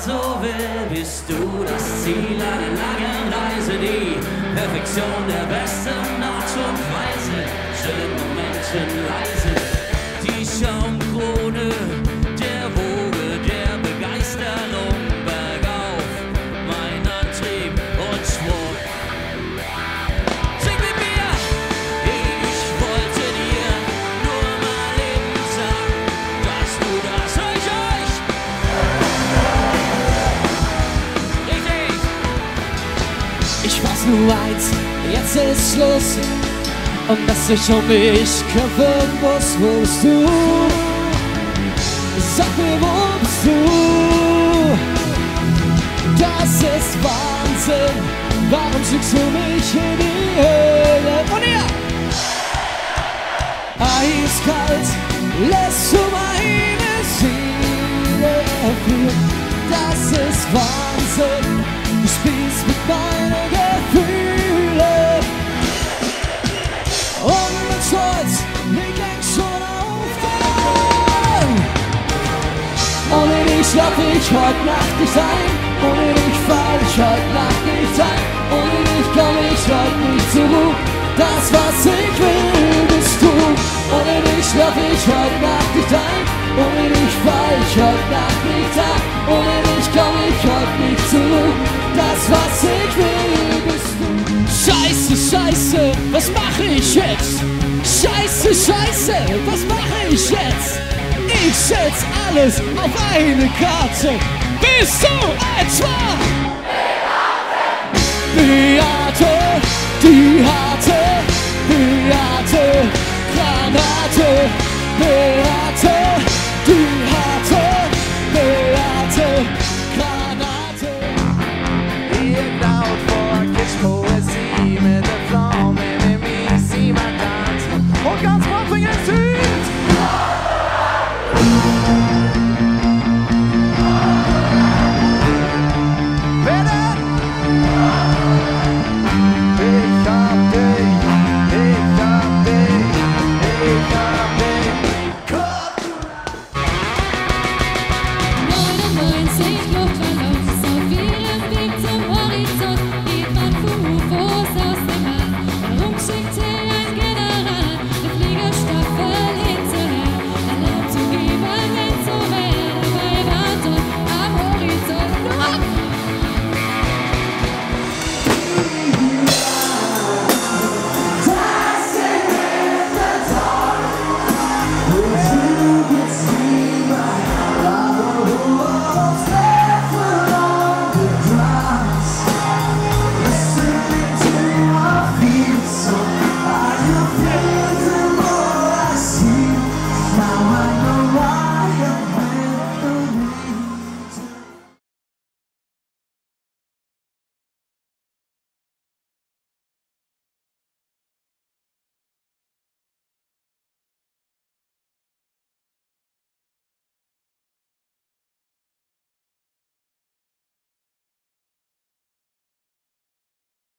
so will, bist du? Das Ziel einer langen Reise, die Perfektion der besten Ich weiß nur eins, jetzt ist Schluss. Und dass ich um mich kämpfen muss, wo bist du? Sag mir, wo bist du? Das ist Wahnsinn. Warum schickst du mich in die Höhle? Und ihr! Eiskalt lässt du meine Seele erfrieren. Das ist Wahnsinn. Du spielst mit meinen Gefühlen. Und mein Stolz liegt längst schon auf den Ohne dich schlaf ich heute Nacht nicht ein. Ohne dich fall ich heute Nacht nicht ein. Ohne dich komm ich heute nicht zur Ruhe. Das, was ich will, bist du. Ohne dich schlaf ich heute Nacht nicht ein. Ohne dich fall ich heute Nacht nicht ein. Mache ich jetzt? Scheiße, scheiße, was mache ich jetzt? Ich setz alles auf eine Karte. Bist du etwa? Beate, die harte Beate, Granate, Beate,